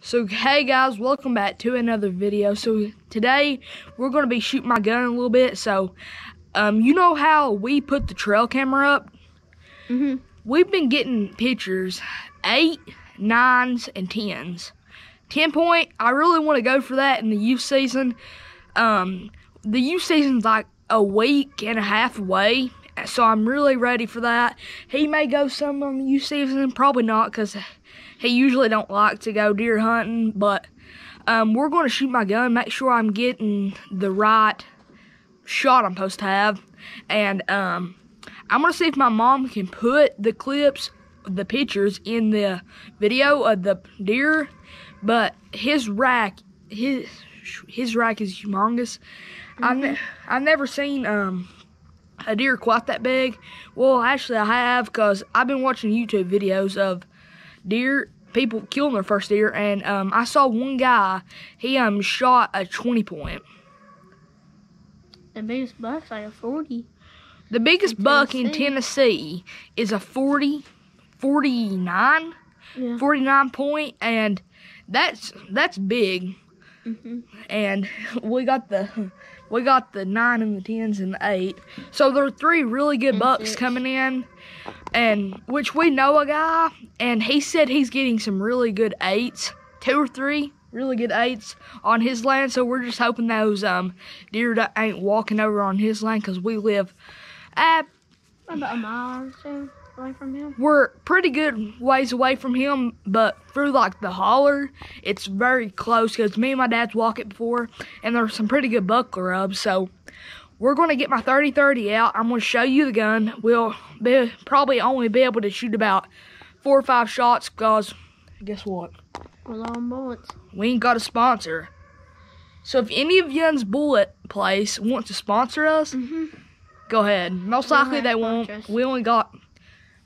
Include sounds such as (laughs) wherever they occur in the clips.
So hey guys, welcome back to another video. So today we're gonna be shooting my gun a little bit. So um, you know how we put the trail camera up? Mm-hmm. We've been getting pictures, eight, nines, and tens. Ten point, I really want to go for that in the youth season. Um, the youth season's like a week and a half away, so I'm really ready for that. He may go some on the youth season, probably not, cause he usually don't like to go deer hunting. But um, we're going to shoot my gun, make sure I'm getting the right shot I'm supposed to have, and um, I'm gonna see if my mom can put the clips, the pictures in the video of the deer. But his rack, his his rack is humongous. I've ne- I've never seen um a deer quite that big. Well, actually, I have because I've been watching YouTube videos of deer people killing their first deer, and um, I saw one guy he um shot a 20 point. The biggest buck's like a 40. The biggest In buck in Tennessee. Tennessee is a 40, 49, Yeah. 49 point, and that's that's big. Mm-hmm. And we got the we got the nine and the tens and the eight. So there are three really good And bucks six. coming in, and which we know a guy, and he said he's getting some really good eights, two or three really good eights on his land. So we're just hoping those um deer that ain't walking over on his land because we live at About a mile or so away from him. we're pretty good ways away from him, but through like the holler, it's very close because me and my dad's walked it before, and there's some pretty good buck rubs. So we're gonna get my 30-30 out. I'm gonna show you the gun. We'll be, probably only be able to shoot about four or five shots because guess what? We're low on bullets. We ain't got a sponsor. So if any of y'all's bullet place want to sponsor us, Mm-hmm. go ahead. Most likely they won't. We only got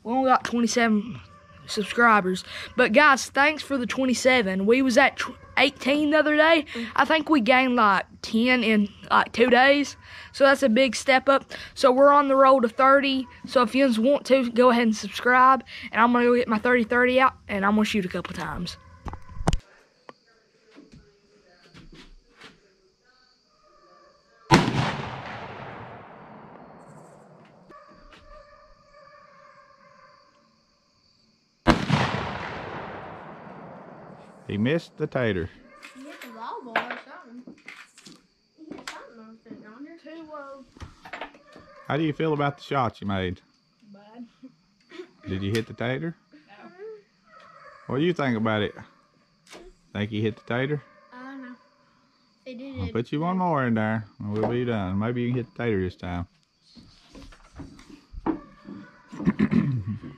we only got 27 subscribers. But guys, thanks for the 27. We was at 18 the other day. I think we gained like 10 in like 2 days. So that's a big step up. So we're on the road to 30. So if you want to, go ahead and subscribe and I'm going to go get my 30-30 out and I'm going to shoot a couple times. He missed the tater. You hit the ball ball or something. You hit something on sitting on there. Too low. How do you feel about the shots you made? Bad. Did you hit the tater? No. What do you think about it? Think you hit the tater? Uh, I don't know. They did I'll put you one more in there and we'll be done. Maybe you can hit the tater this time. (clears throat)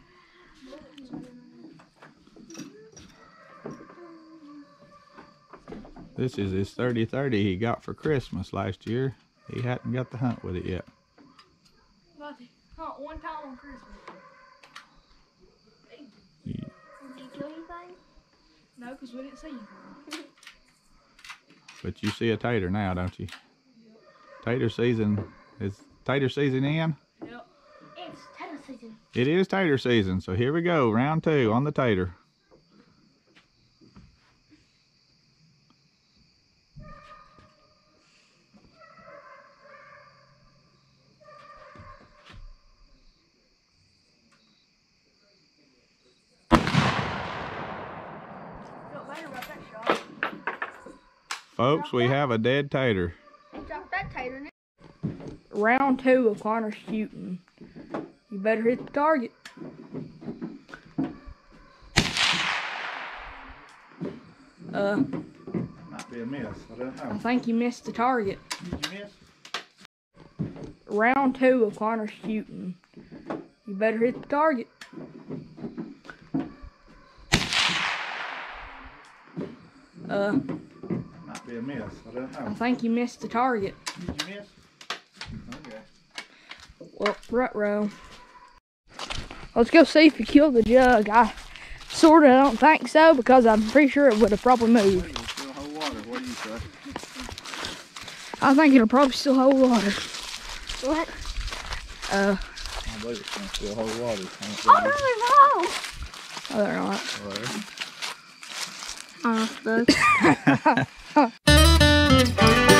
This is his 30-30 he got for Christmas last year. He hadn't got to hunt with it yet. Huh, one time on Christmas. Did you kill anything? No, because we didn't see you. (laughs) But you see a tater now, don't you? Tater season is tater season in? Yep. It's tater season. It is tater season, so here we go, round two on the tater. Felt better about that shot. Folks, we have a dead tater. Round two of Connor shooting. You better hit the target. Uh, Might be a miss. I don't I think you missed the target. Did you miss? Round two of Connor shooting. You better hit the target. Uh, Might be a miss. I don't I think you missed the target. Did you miss? Okay. Well, rut row. Let's go see if you killed the jug. I sort of don't think so because I'm pretty sure it would have probably moved. Still hold water. What do you say? I think it'll probably still hold water. What? Uh, I believe it's gonna still hold water. Oh, no, no. oh, they're not. Whatever. I suppose. Tchau. (laughs)